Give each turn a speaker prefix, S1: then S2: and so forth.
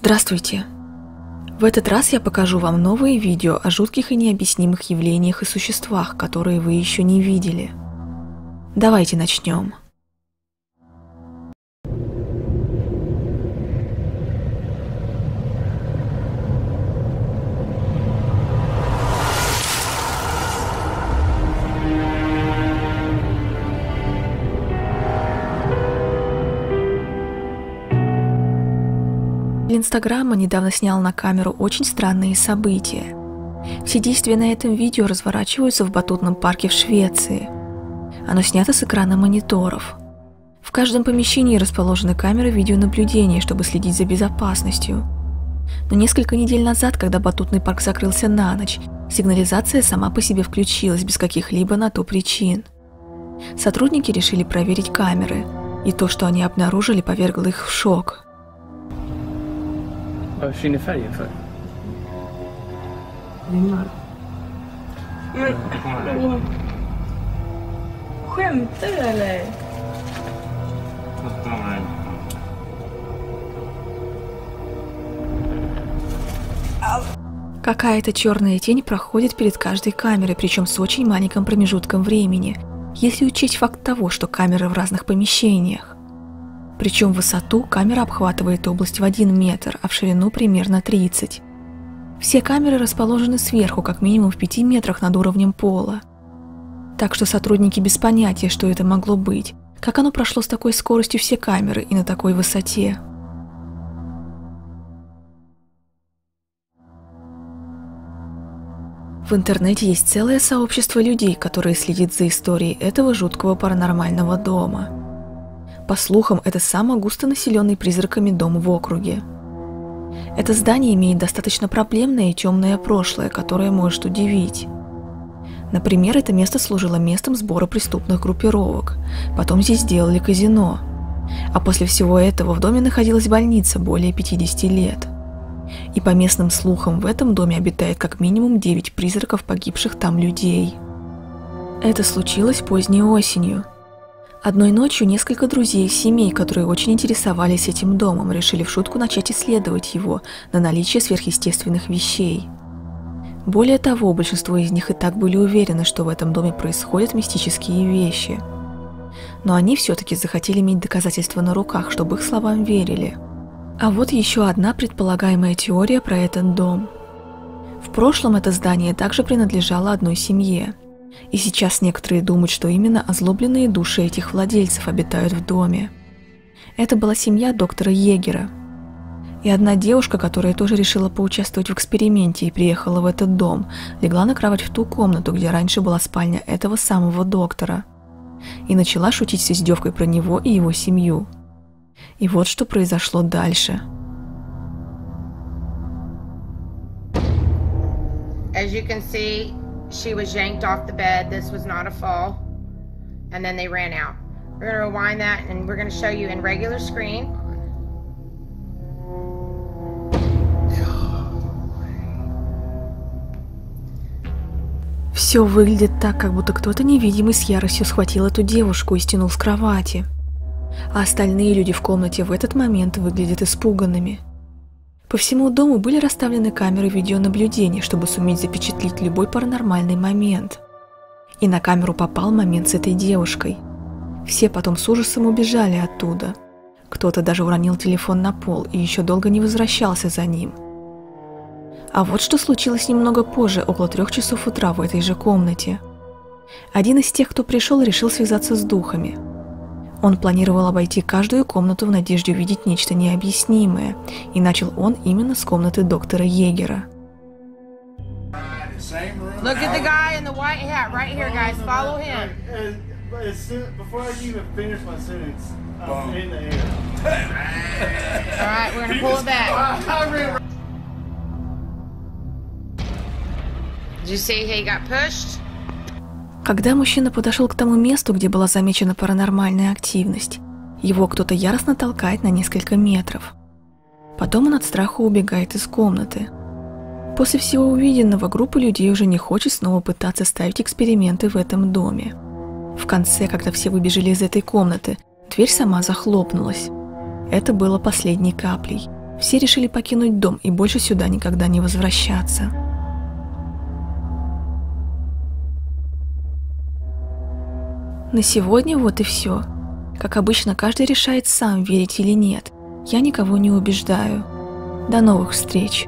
S1: Здравствуйте! В этот раз я покажу вам новые видео о жутких и необъяснимых явлениях и существах, которые вы еще не видели. Давайте начнем. Инстаграма недавно снял на камеру очень странные события. Все действия на этом видео разворачиваются в батутном парке в Швеции. Оно снято с экрана мониторов. В каждом помещении расположены камеры видеонаблюдения, чтобы следить за безопасностью. Но несколько недель назад, когда батутный парк закрылся на ночь, сигнализация сама по себе включилась без каких-либо на то причин. Сотрудники решили проверить камеры, и то, что они обнаружили, повергло их в шок –
S2: Vad försvinner färgen för?
S3: Men, skämtar du eller?
S1: Какая-то черная тень проходит перед каждой камерой, причем с очень маленьким промежутком времени, если учесть факт того, что камеры в разных помещениях. Причем высоту камера обхватывает область в 1 метр, а в ширину примерно 30. Все камеры расположены сверху, как минимум в 5 метрах над уровнем пола. Так что сотрудники без понятия, что это могло быть, как оно прошло с такой скоростью все камеры и на такой высоте. В интернете есть целое сообщество людей, которые следят за историей этого жуткого паранормального дома – по слухам, это самый густонаселенный призраками дом в округе. Это здание имеет достаточно проблемное и темное прошлое, которое может удивить. Например, это место служило местом сбора преступных группировок. Потом здесь сделали казино. А после всего этого в доме находилась больница более 50 лет. И по местным слухам в этом доме обитает как минимум 9 призраков погибших там людей. Это случилось поздней осенью – Одной ночью несколько друзей семей, которые очень интересовались этим домом, решили в шутку начать исследовать его на наличие сверхъестественных вещей. Более того, большинство из них и так были уверены, что в этом доме происходят мистические вещи. Но они все-таки захотели иметь доказательства на руках, чтобы их словам верили. А вот еще одна предполагаемая теория про этот дом. В прошлом это здание также принадлежало одной семье – и сейчас некоторые думают, что именно озлобленные души этих владельцев обитают в доме. Это была семья доктора Егера. И одна девушка, которая тоже решила поучаствовать в эксперименте и приехала в этот дом, легла на кровать в ту комнату, где раньше была спальня этого самого доктора. И начала шутить с издевкой про него и его семью. И вот что произошло дальше.
S4: As you can see, She was yanked off the bed. This was not a fall. And then they ran out. We're going to rewind that and we're going to show you in regular screen.
S1: Все выглядит так, как будто кто-то невидимый с яростью схватил эту девушку и стянул с кровати. А остальные люди в комнате в этот момент выглядят испуганными – по всему дому были расставлены камеры видеонаблюдения, чтобы суметь запечатлеть любой паранормальный момент. И на камеру попал момент с этой девушкой. Все потом с ужасом убежали оттуда. Кто-то даже уронил телефон на пол и еще долго не возвращался за ним. А вот что случилось немного позже, около трех часов утра в этой же комнате. Один из тех, кто пришел, решил связаться с духами – он планировал обойти каждую комнату в надежде увидеть нечто необъяснимое, и начал он именно с комнаты доктора Егера.
S4: Look at the guy in the white hat right here, guys. Follow him.
S3: Before I even finish my sentence, I'm in the air.
S4: All right, we're gonna pull it back. Did you see he got pushed?
S1: Когда мужчина подошел к тому месту, где была замечена паранормальная активность, его кто-то яростно толкает на несколько метров. Потом он от страха убегает из комнаты. После всего увиденного группа людей уже не хочет снова пытаться ставить эксперименты в этом доме. В конце, когда все выбежали из этой комнаты, дверь сама захлопнулась. Это было последней каплей. Все решили покинуть дом и больше сюда никогда не возвращаться. На сегодня вот и все. Как обычно, каждый решает сам, верить или нет. Я никого не убеждаю. До новых встреч!